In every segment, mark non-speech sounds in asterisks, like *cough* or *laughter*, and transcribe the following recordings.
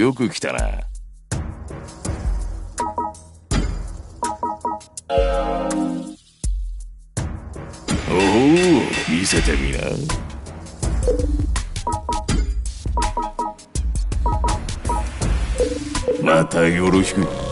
よく来たな。おお、見せてみな。またよろしく。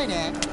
さいね。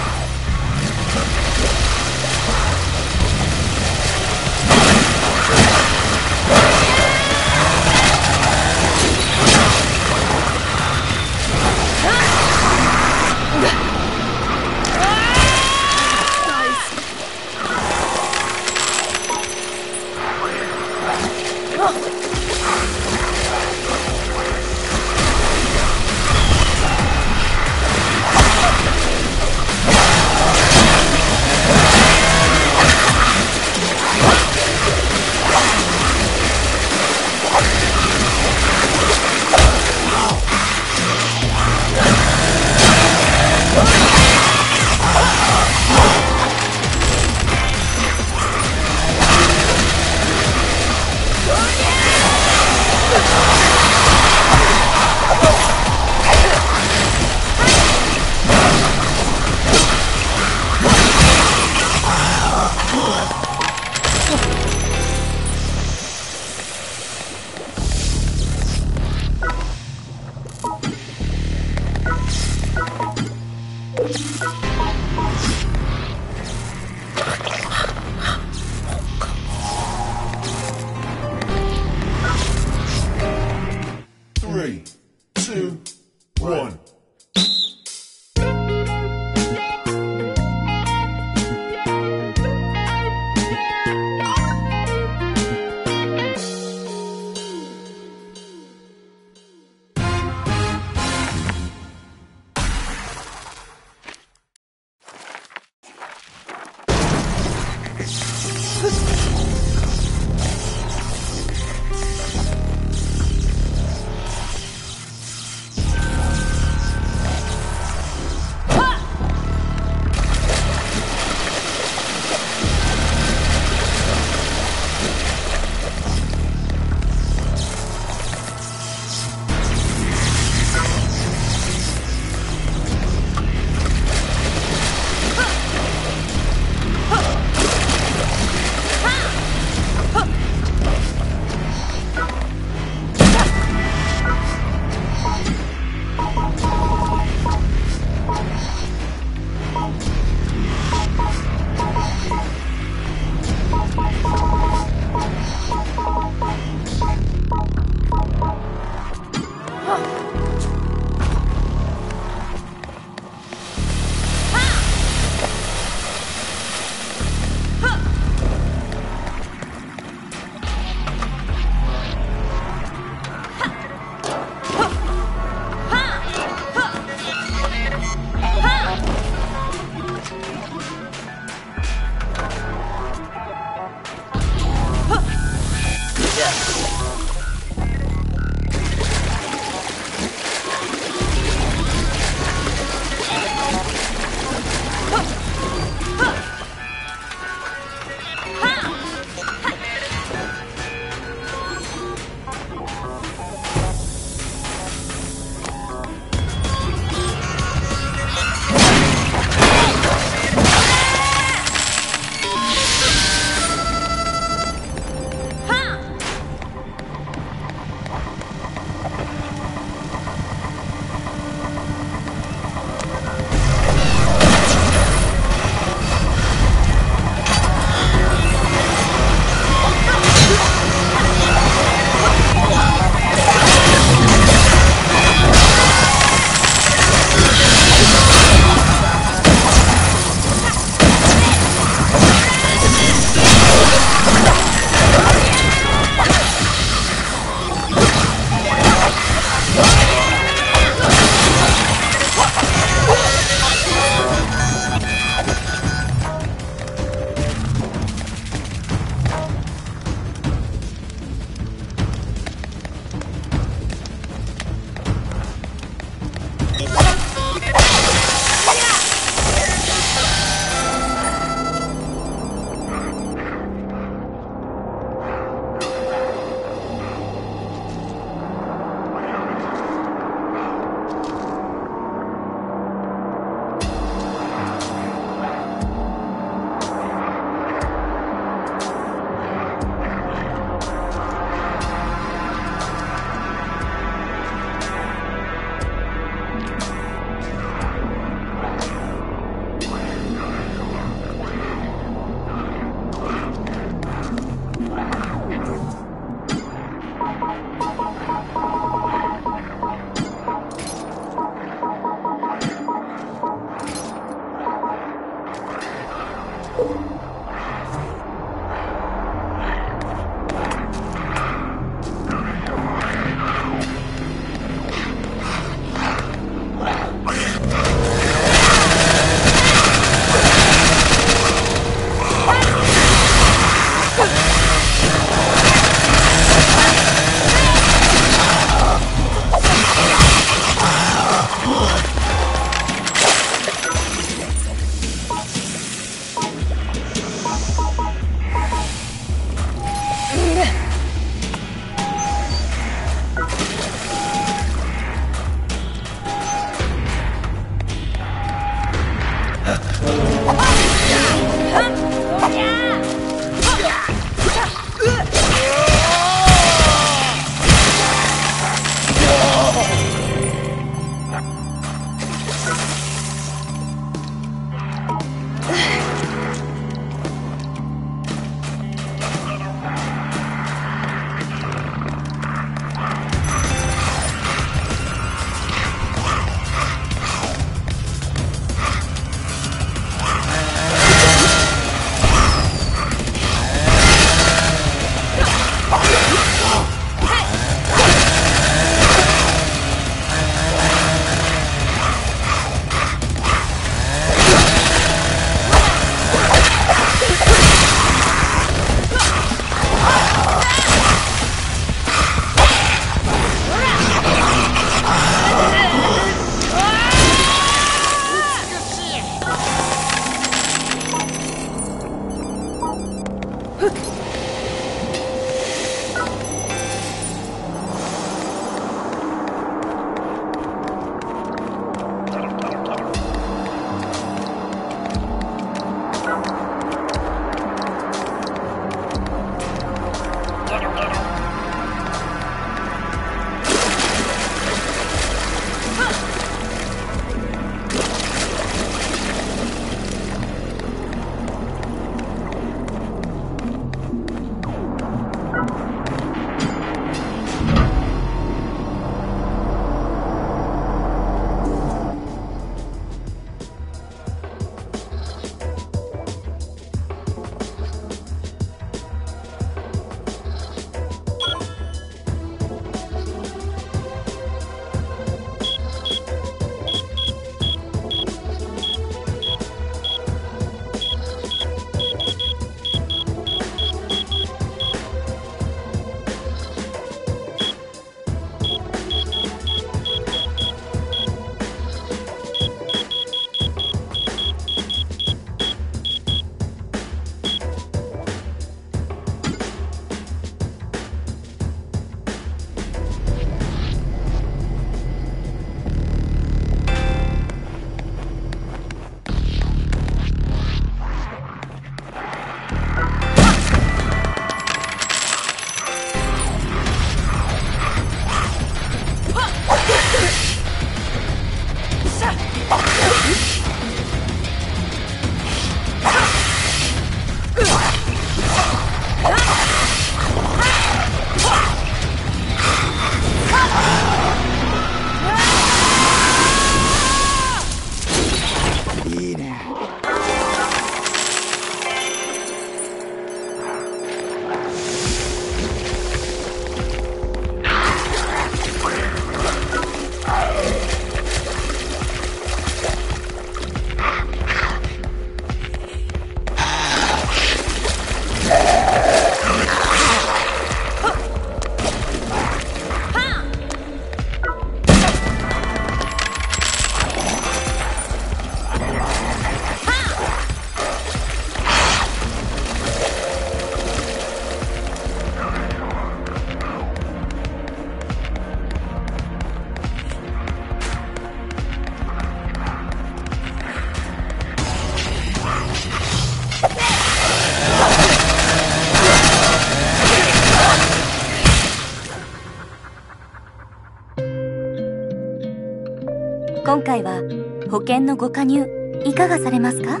今回は保険のご加入いかがされますか？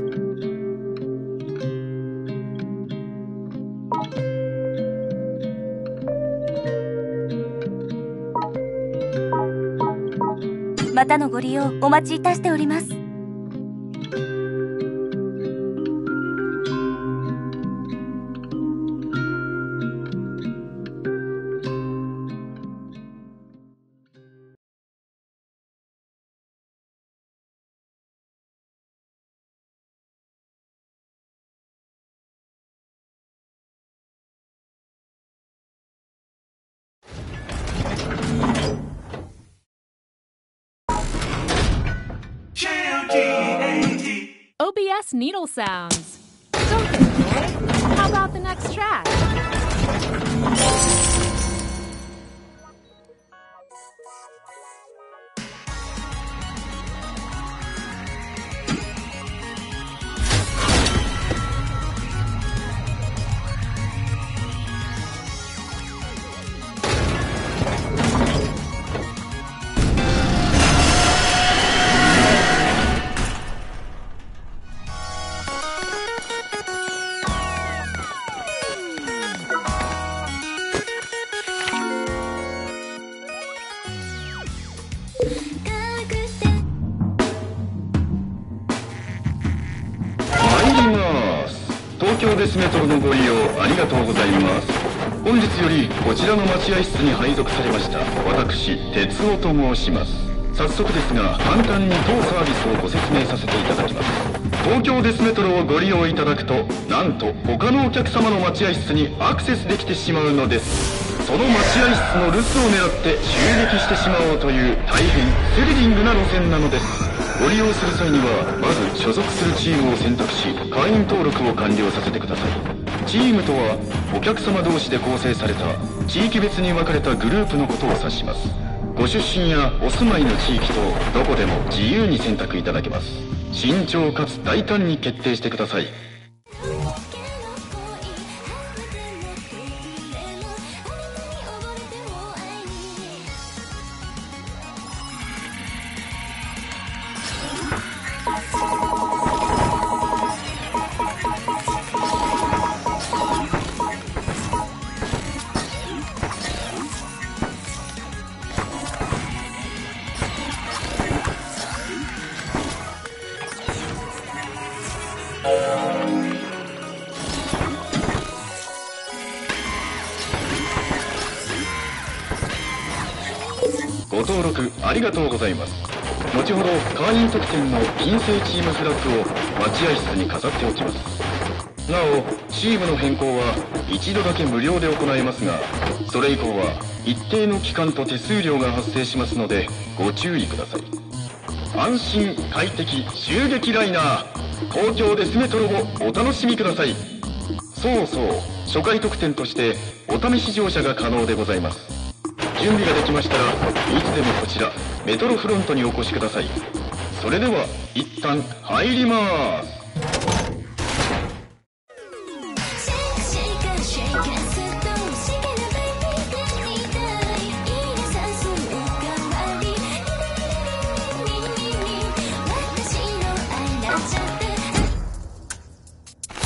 またのご利用お待ちいたしております「sound. メトロのご利用ありがとうございます。本日よりこちらの待合室に配属されました私哲夫と申します。早速ですが簡単に当サービスをご説明させていただきます。東京デスメトロをご利用いただくとなんと他のお客様の待合室にアクセスできてしまうのです。その待合室の留守を狙って襲撃してしまおうという大変スリリングな路線なのです。ご利用する際にはまず所属するチームを選択し会員登録を完了させてください。チームとはお客様同士で構成された地域別に分かれたグループのことを指します。ご出身やお住まいの地域とどこでも自由に選択いただけます。慎重かつ大胆に決定してください。会員特典の金星チームフラッグを待合室に飾っておきます。なおチームの変更は一度だけ無料で行えますがそれ以降は一定の期間と手数料が発生しますのでご注意ください。安心快適襲撃ライナー東京デスメトロをお楽しみください。そうそう初回特典としてお試し乗車が可能でございます。準備ができましたらいつでもこちらメトロフロントにお越しください。それでは一旦入ります。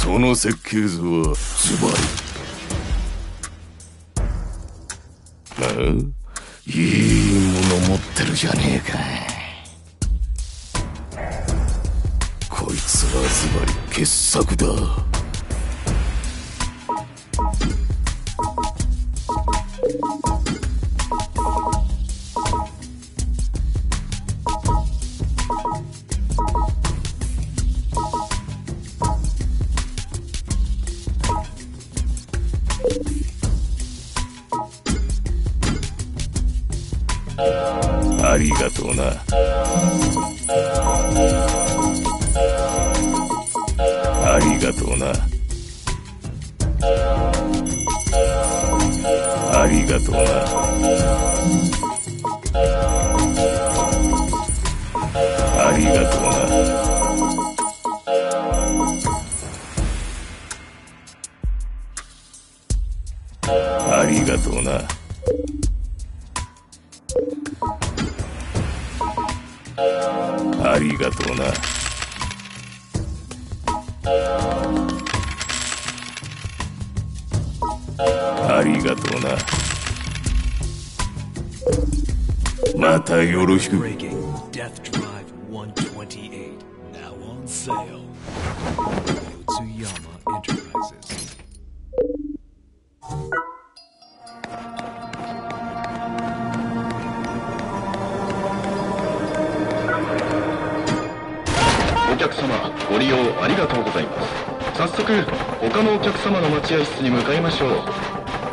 その設計図はズバリ。あいいもの持ってるじゃねえか。つまり傑作だ。ありがとうな。ありがとうな。ありがとうな。ありがとうな。ありがとうな。またよろしく。他のお客様の待合室に向かいましょう。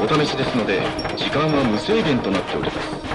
お試しですので時間は無制限となっております。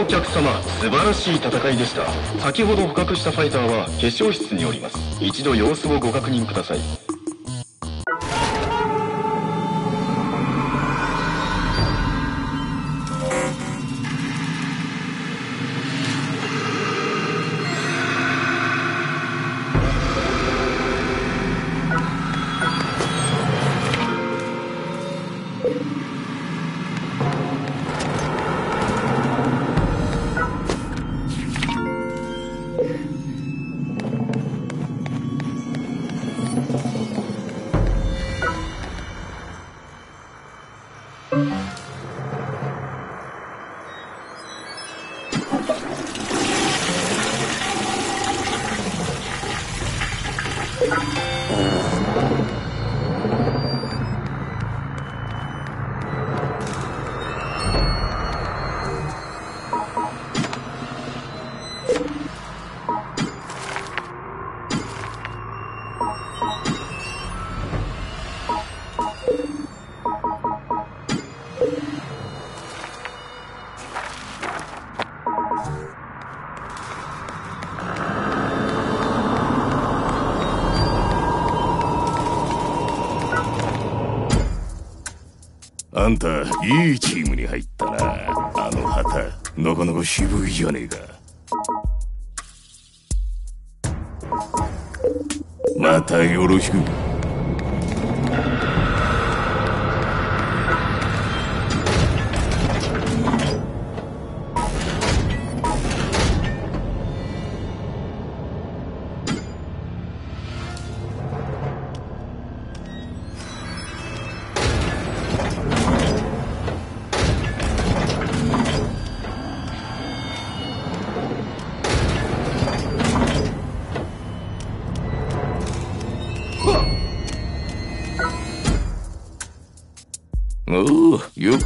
お客様素晴らしい戦いでした。先ほど捕獲したファイターは化粧室におります。一度様子をご確認ください。あんたいいチームに入ったな。あの旗なかなか渋いじゃねえか。またよろしく。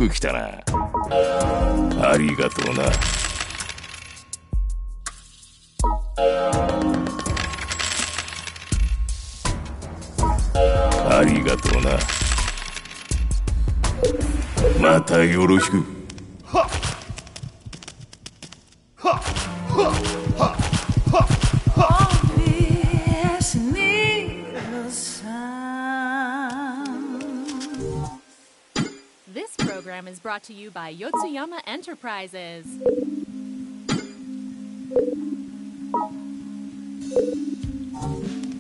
く来たな。ありがとうな。ありがとうな。またよろしく。Brought to you by Yotsuyama Enterprises.「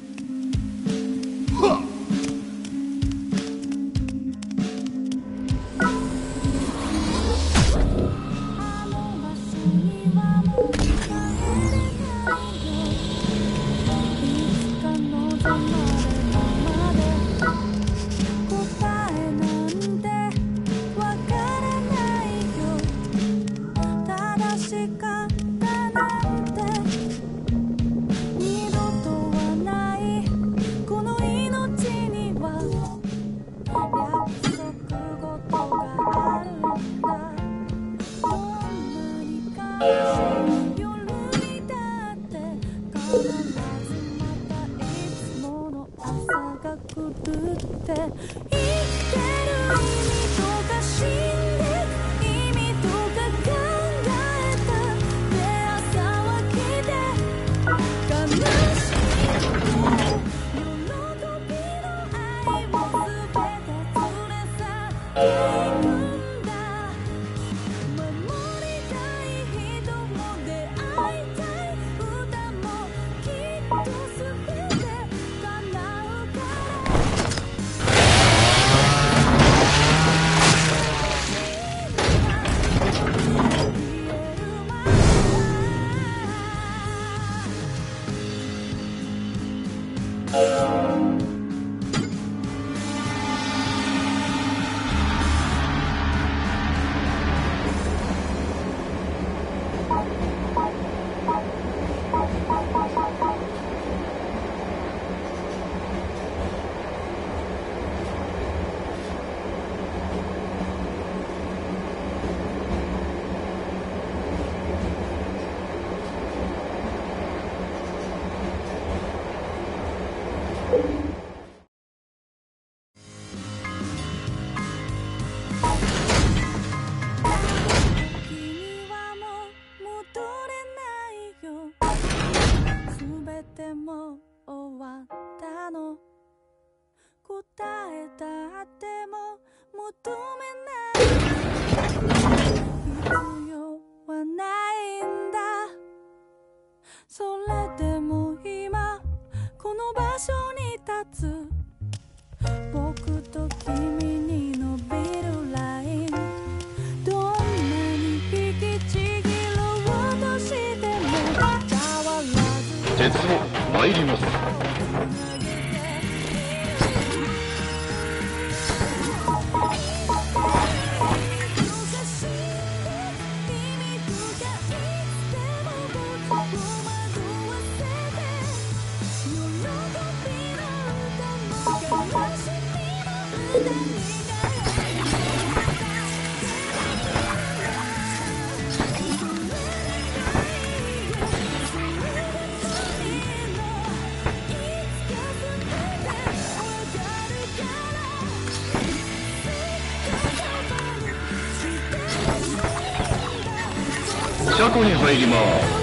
ても求めない。必要はないんだ。それでも今この場所に立つ。僕と君に伸びるライン。どんなに引きちぎろうとしても。変わらず鉄道参ります。車庫に入ります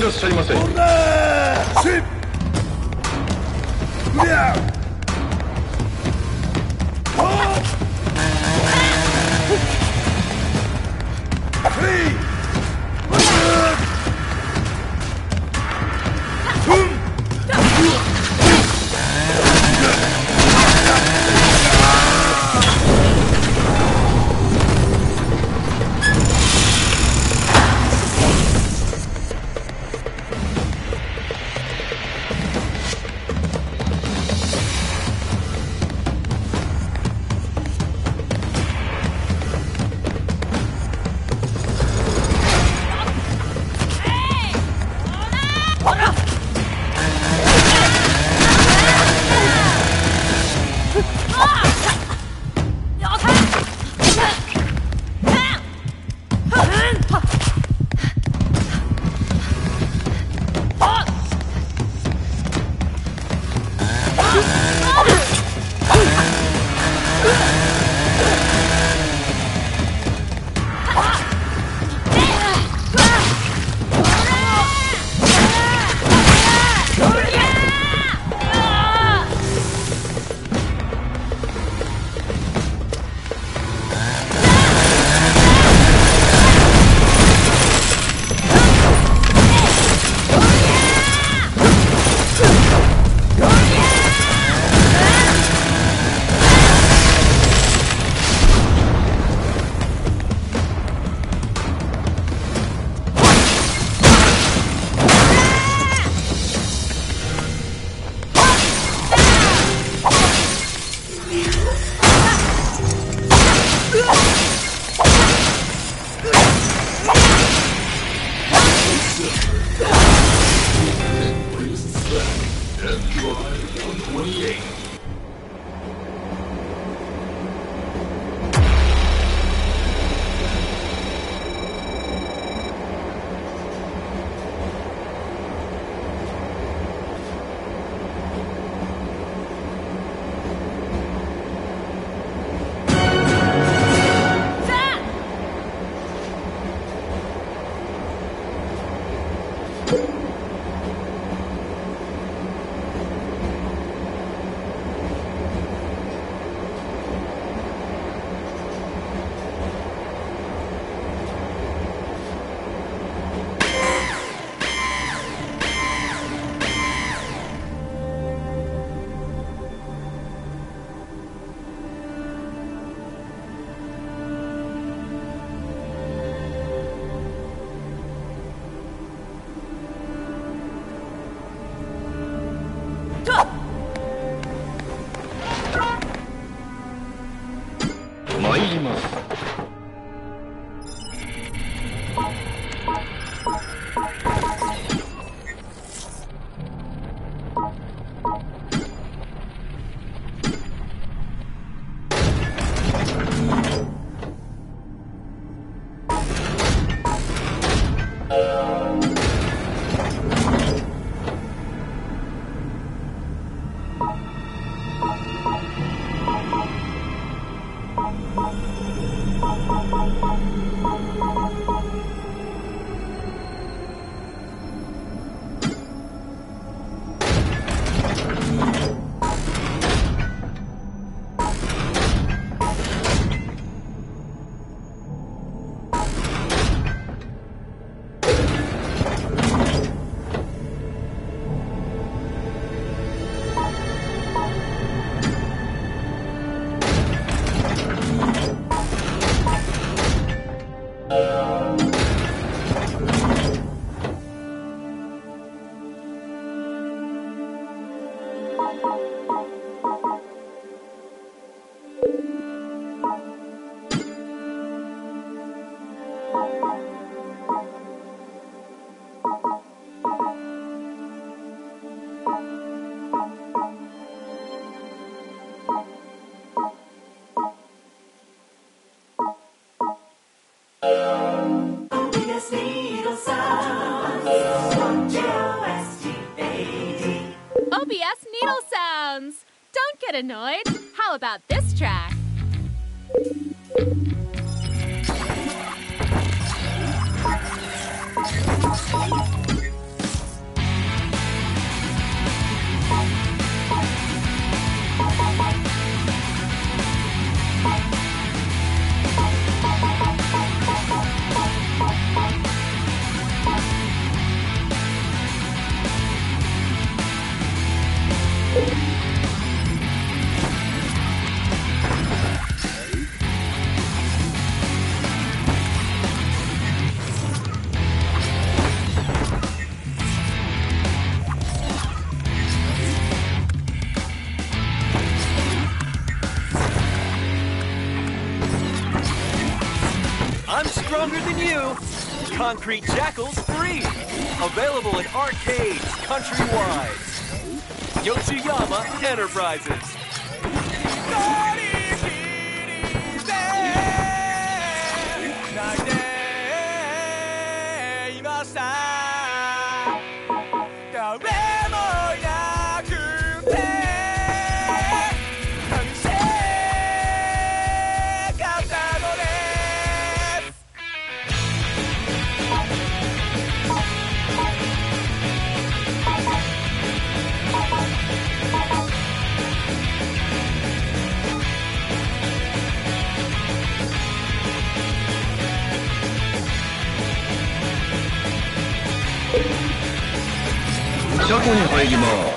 いらっしゃいませ Concrete Jackals 3. Available in arcades countrywide. Yoshiyama Enterprises. 車庫に入ります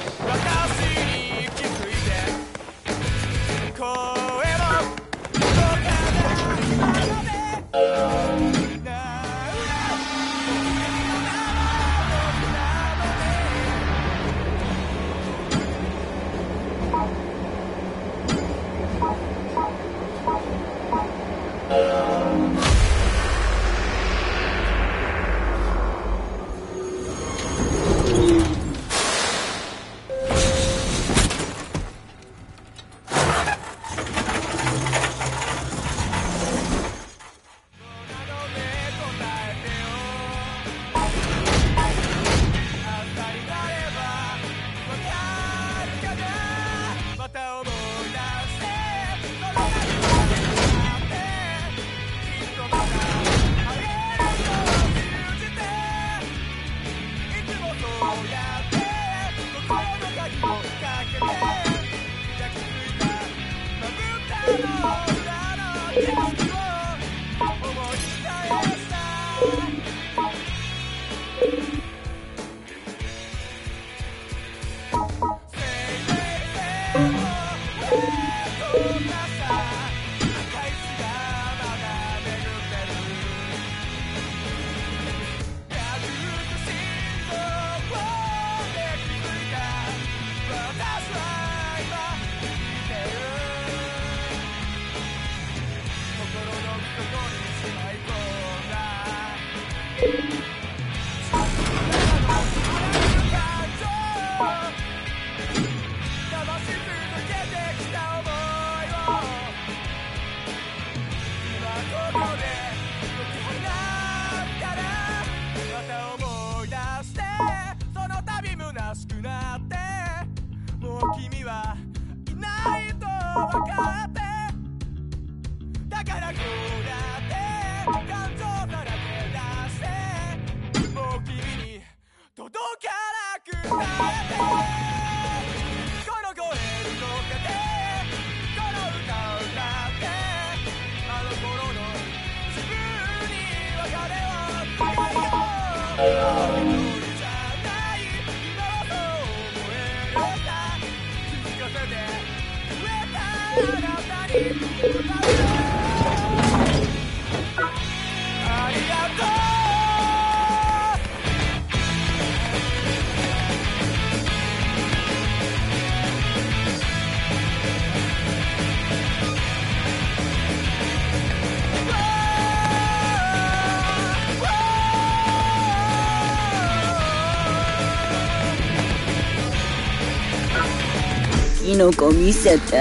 キノコ見せて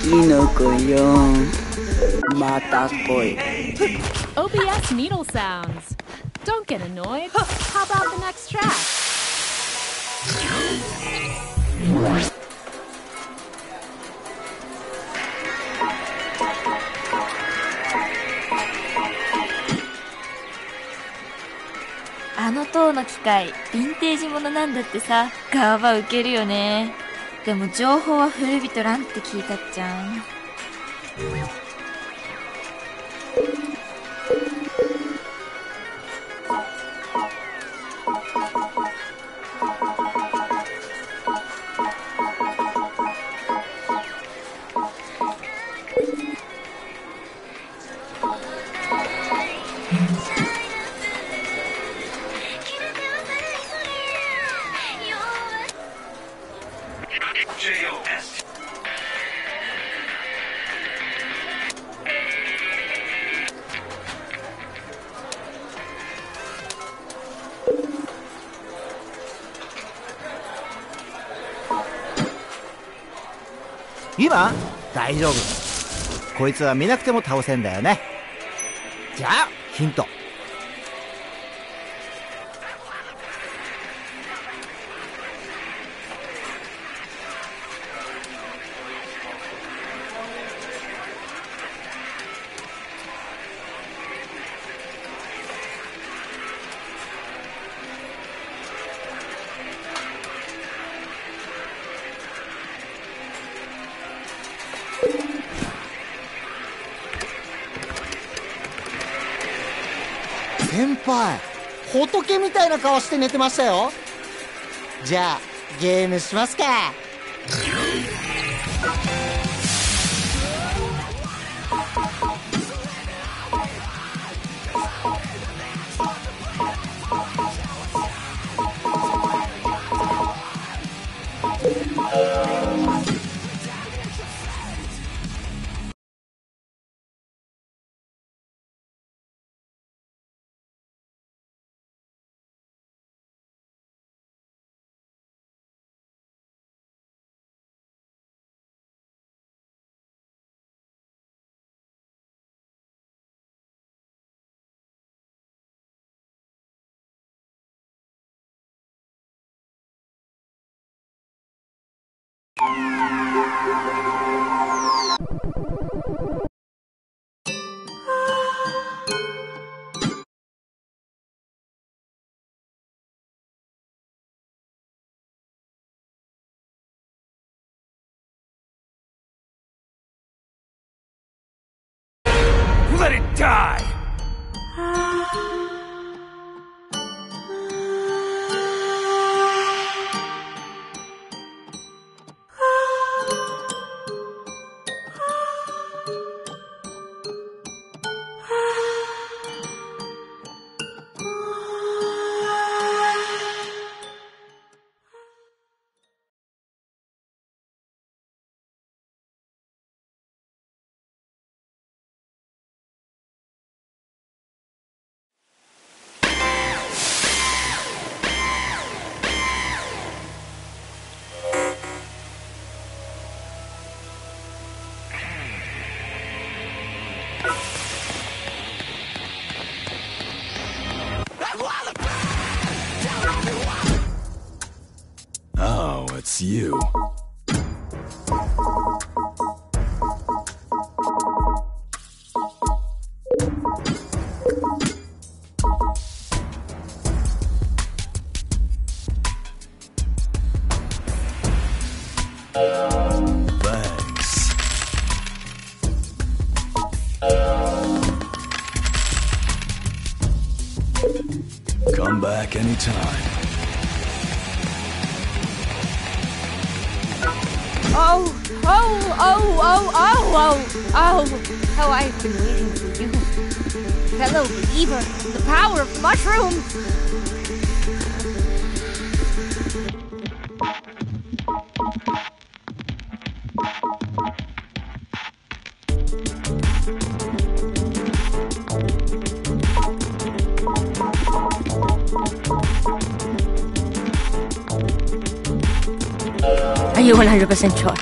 キノコよまた来い OBS needle sounds Don't get annoyed How about the next track? あの塔の機械ヴィンテージものなんだってさガーバウケるよねでも情報は古びとらんって聞いたっちゃん。大丈夫。こいつは見なくても倒せんだよね。じゃあ。ヒント仏みたいな顔して寝てましたよ。じゃあゲームしますか「Let it die!」anytime. Oh, oh, oh, oh, oh, oh, oh, how I've been waiting for you. Fellow believer, the power of mushrooms. isn't.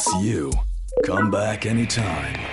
It's you. Come back anytime.「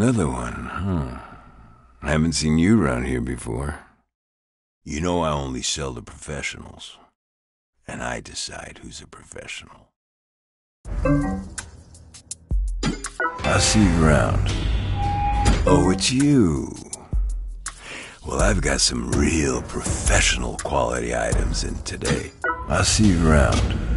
another one. Huh. I haven't seen you around here before. You know I only sell to professionals. And I decide who's a professional. I'll see you around. Oh, it's you. Well, I've got some real professional quality items in today. I'll see you around.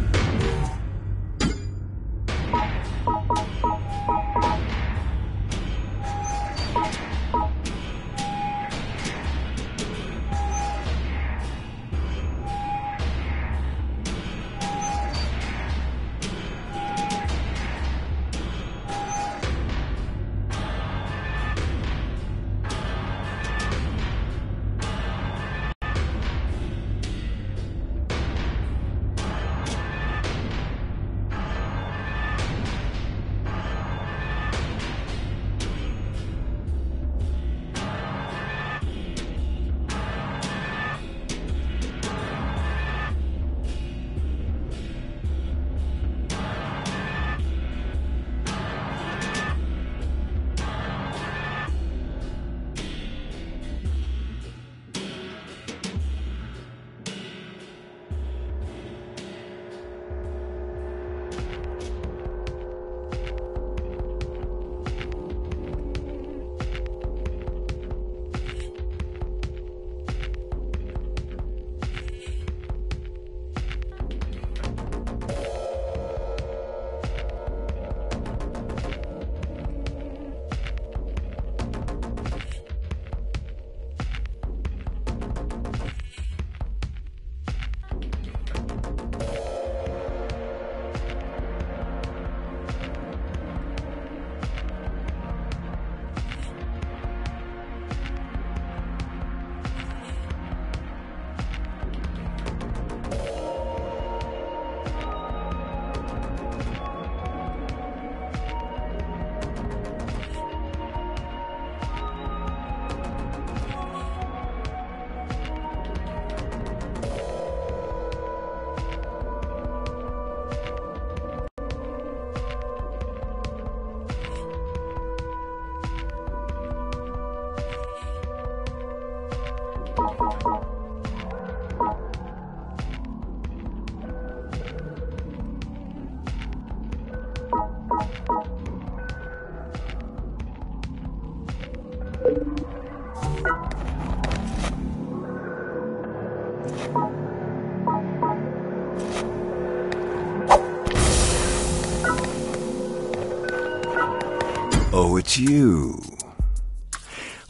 You.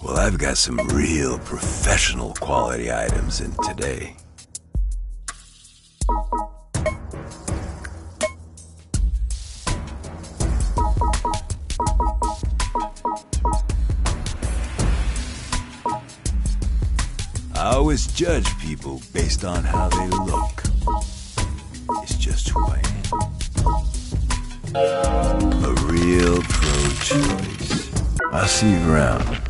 Well, I've got some real professional quality items in today. I always judge people based on how they look. See you around.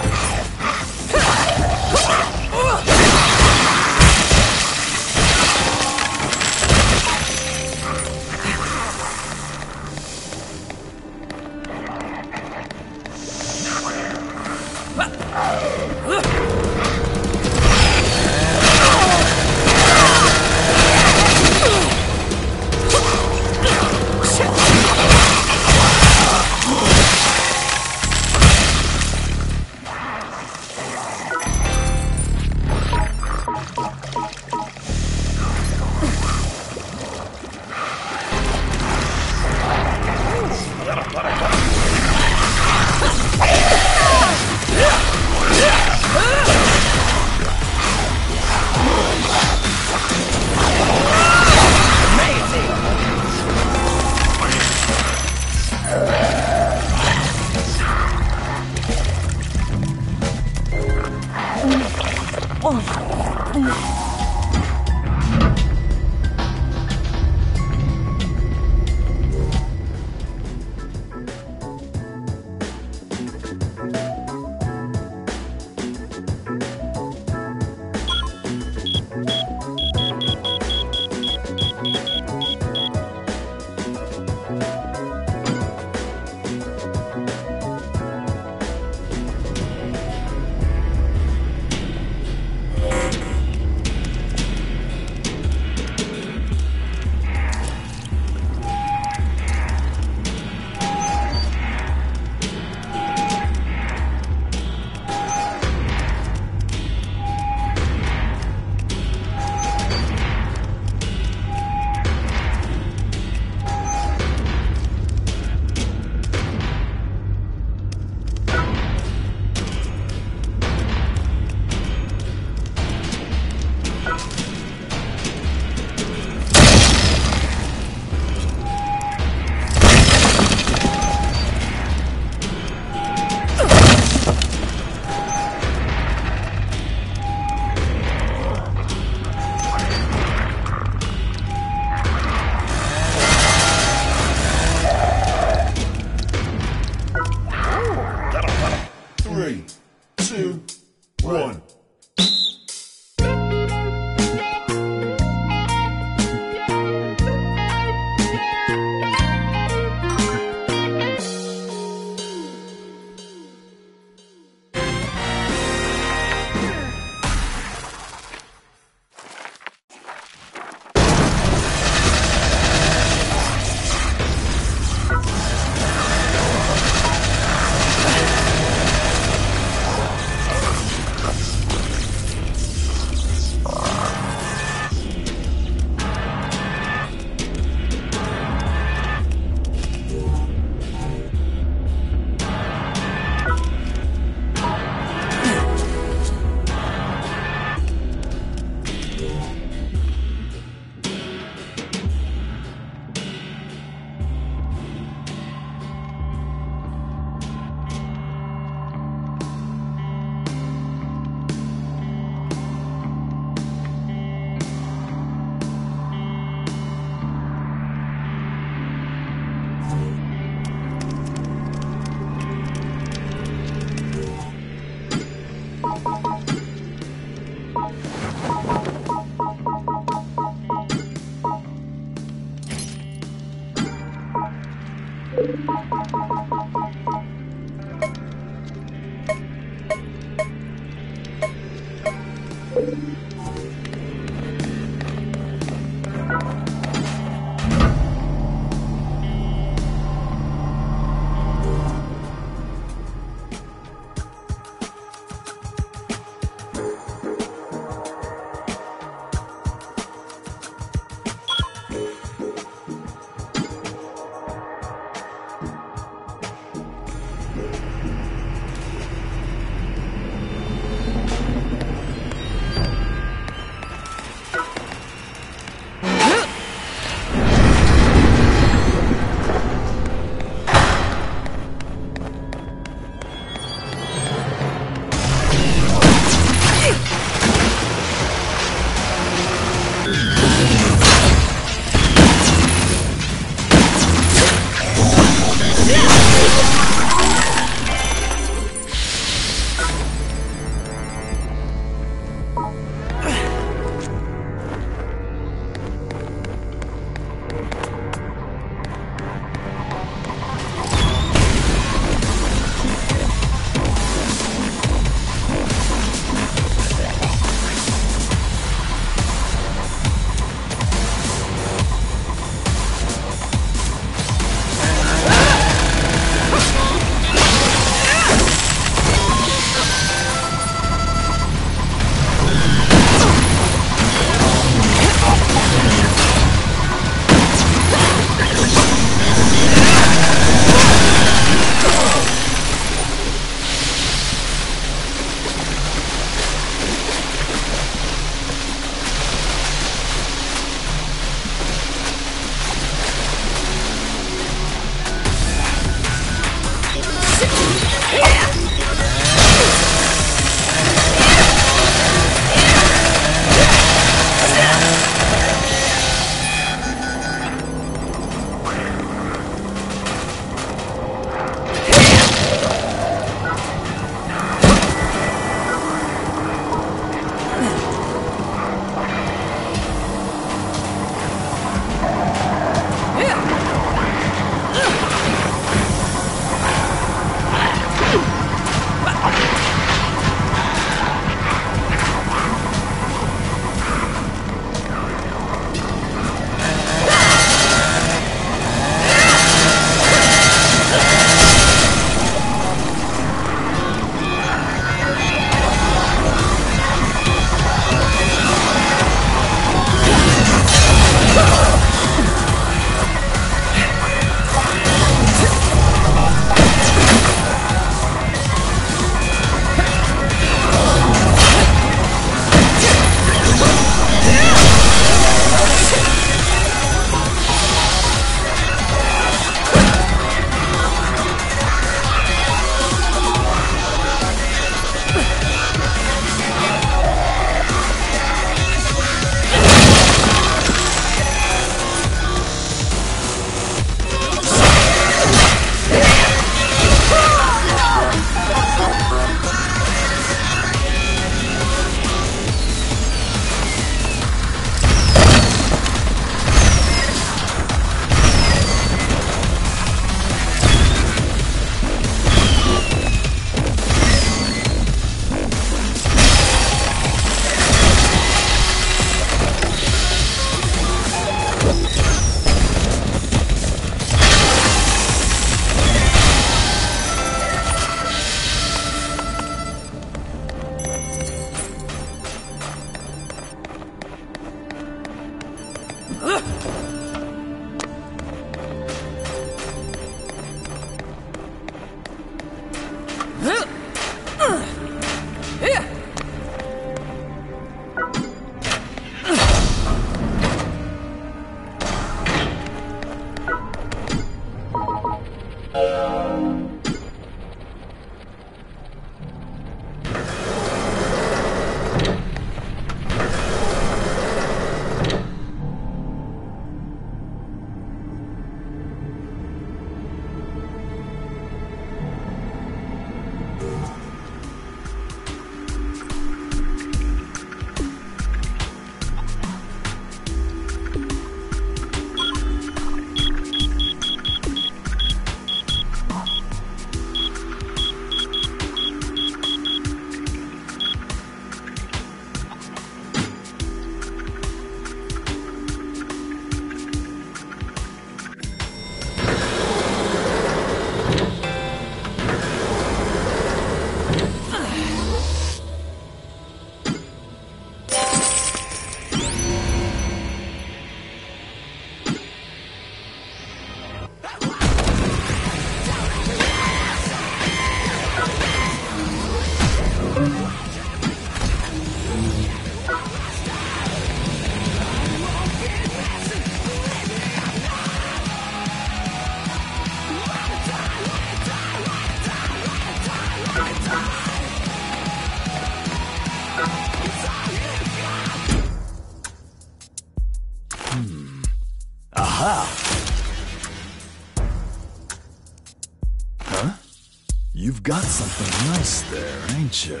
Got something nice there, ain't you?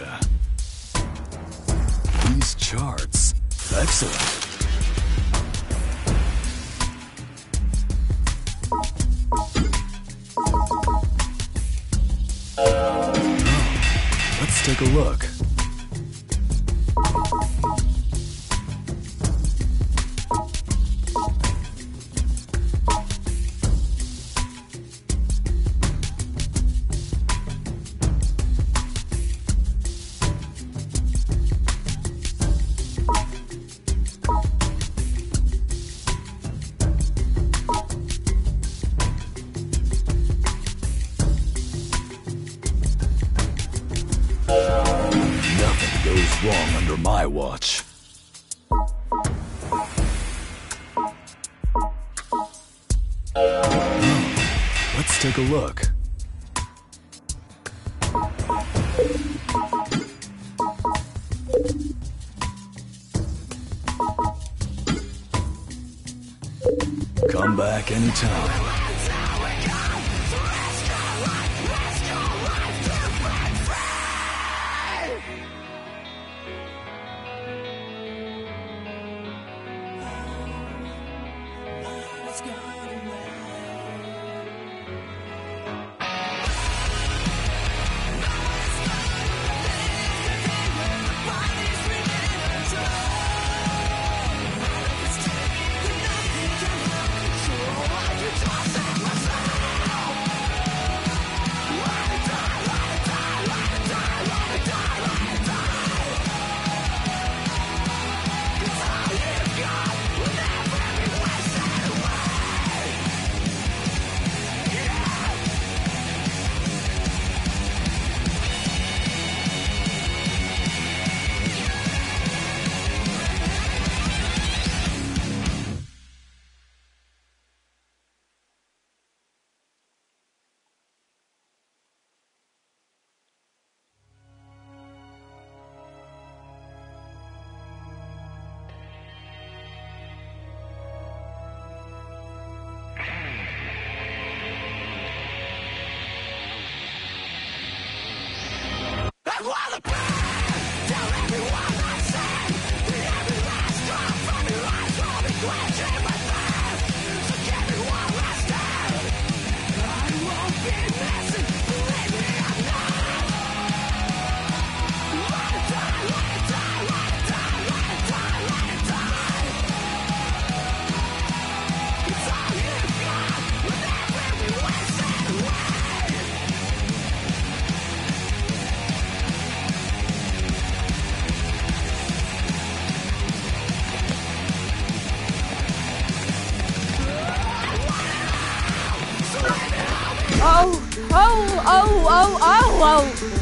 These charts. Excellent. Let's take a look.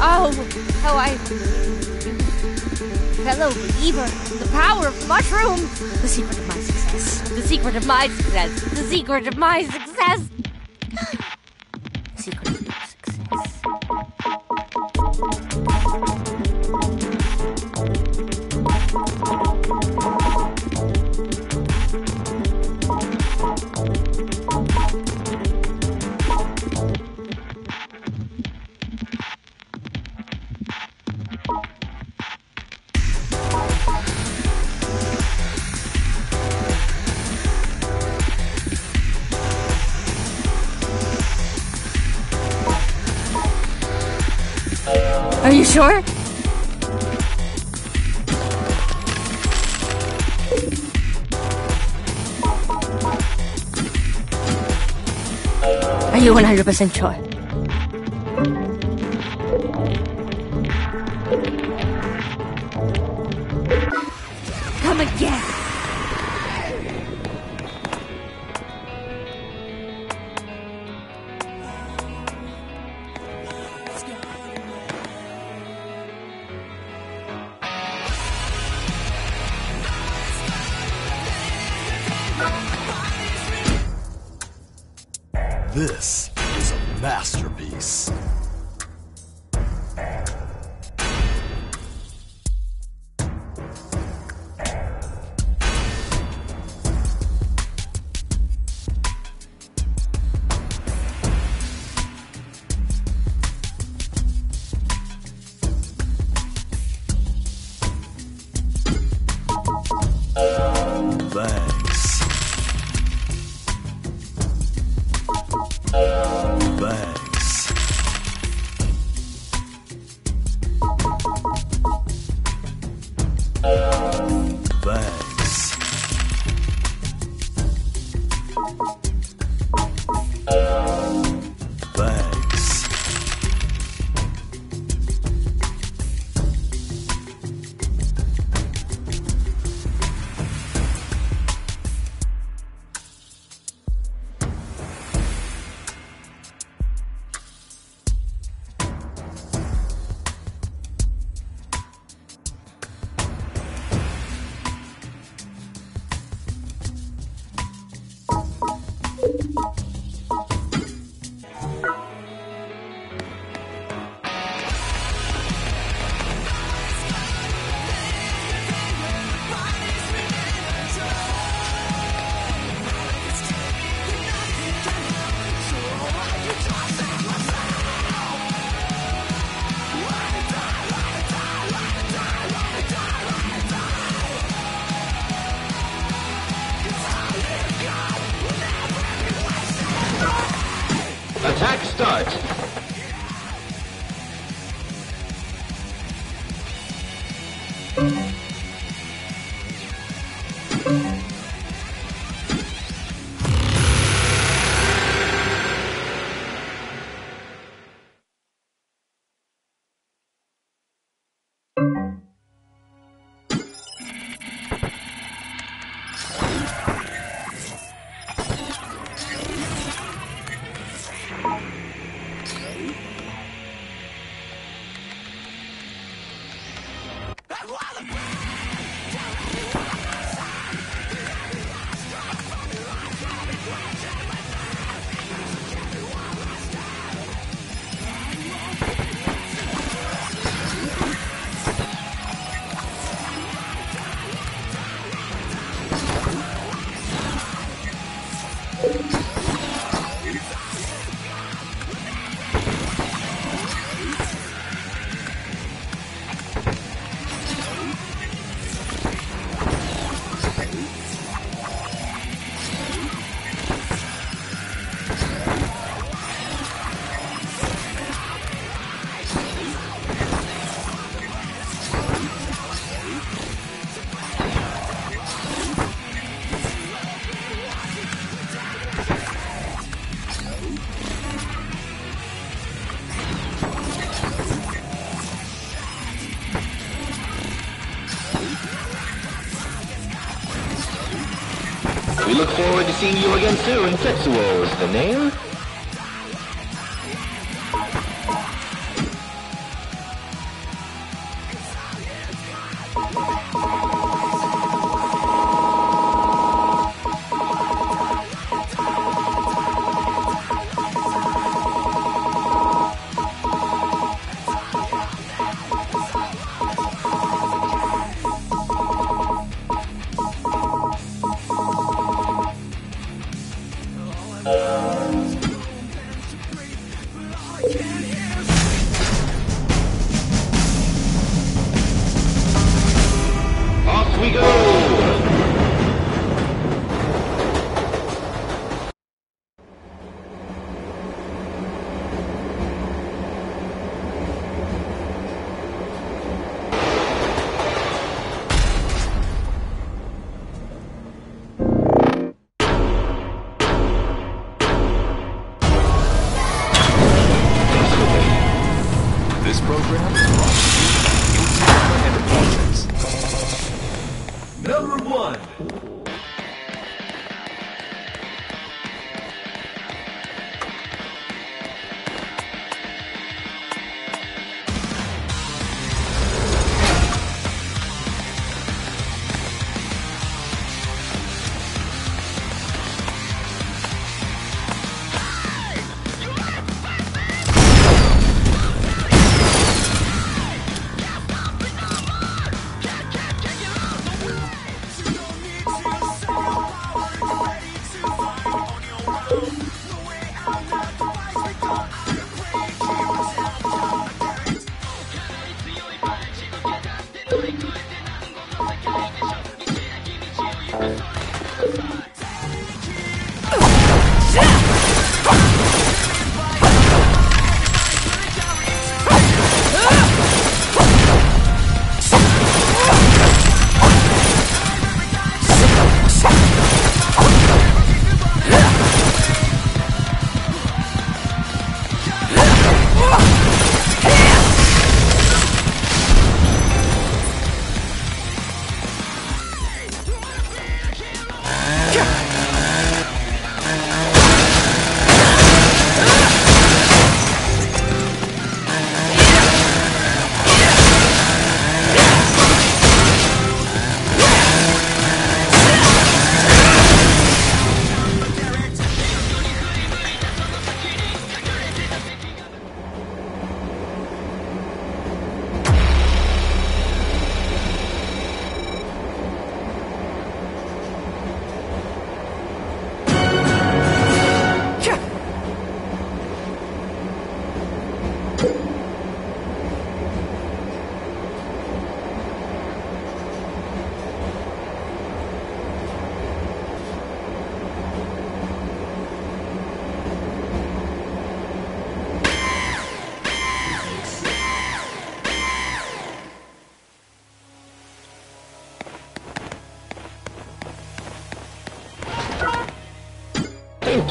Oh, how I. Fellow believer, the power of mushroom, the secret of my success, the secret of my success, the secret of my success. *gasps* Secret sure? Are you 100% sure? Seeing you again soon. Tetsuo is the name.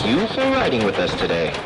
You for riding with us today.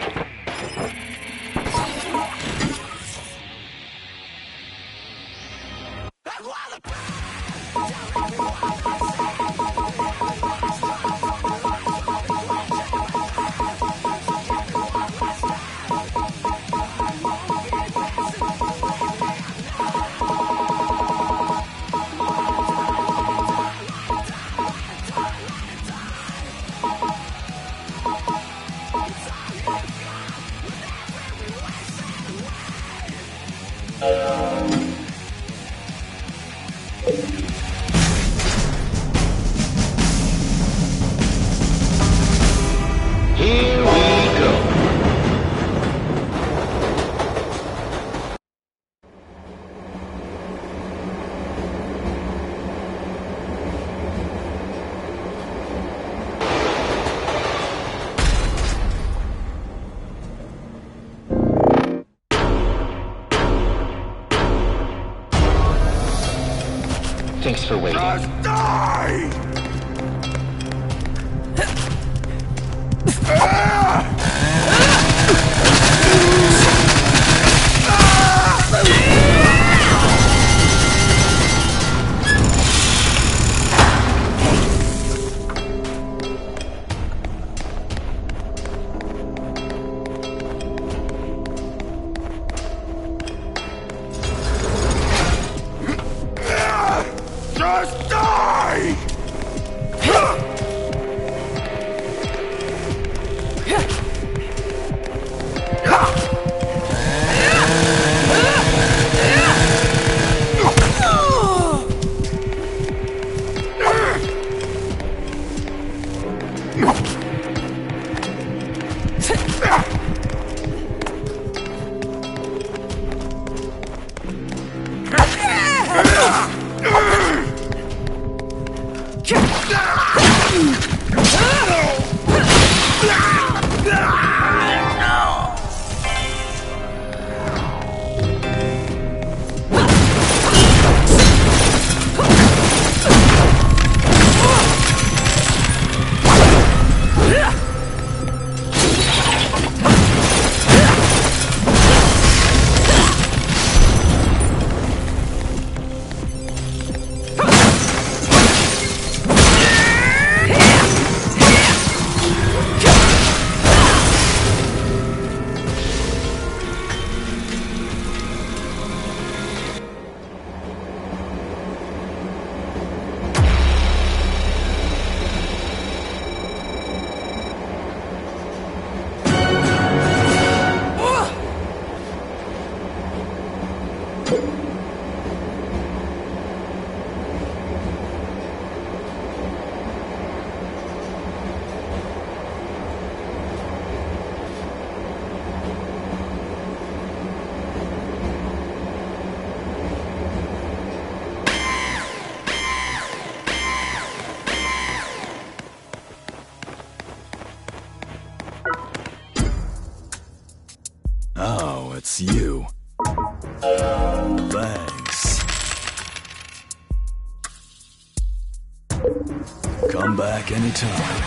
Anytime.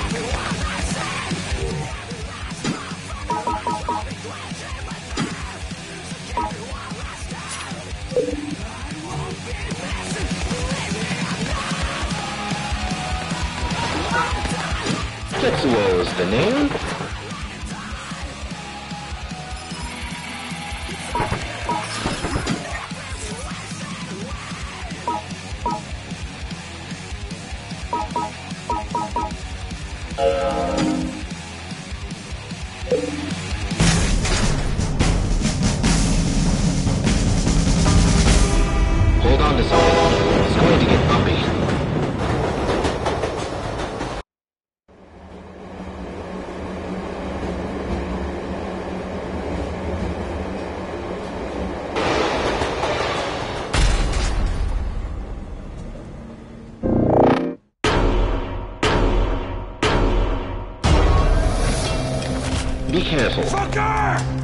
careful. Fucker!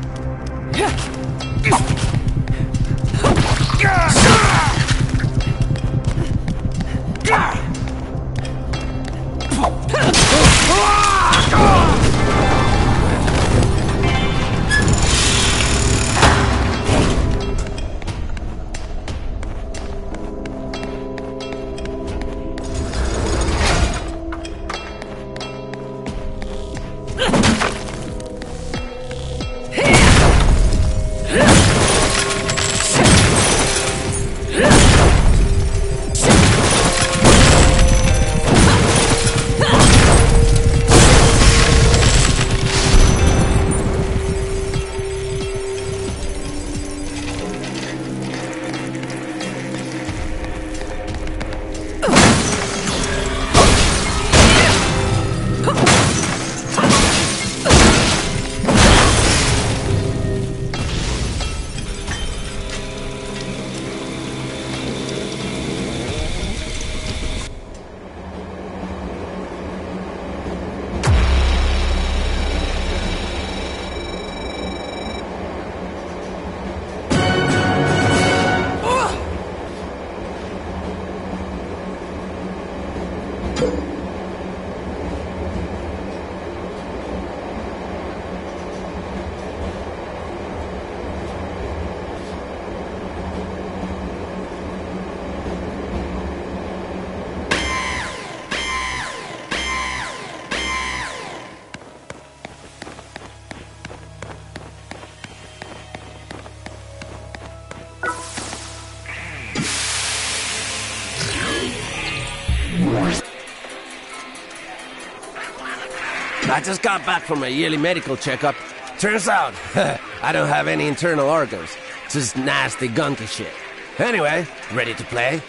I just got back from a yearly medical checkup. Turns out, *laughs* I don't have any internal organs. Just nasty, gunky shit. Anyway, ready to play?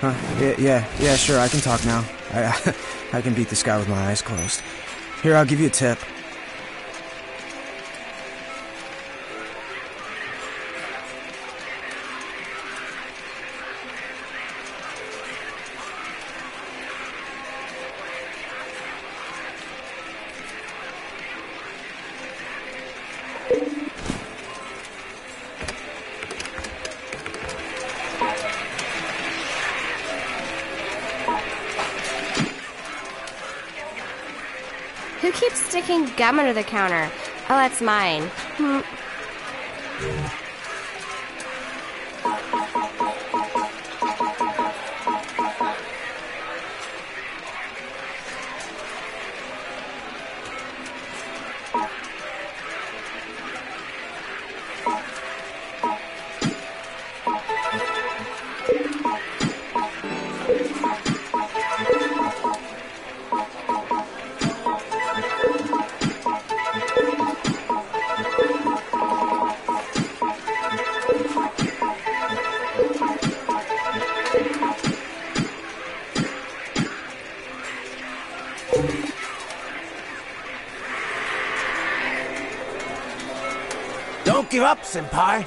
Huh? Yeah, yeah, yeah, sure, I can talk now. I, I can beat this guy with my eyes closed. Here, I'll give you a tip. Gum under the counter? Oh, that's mine. Hmm. Senpai.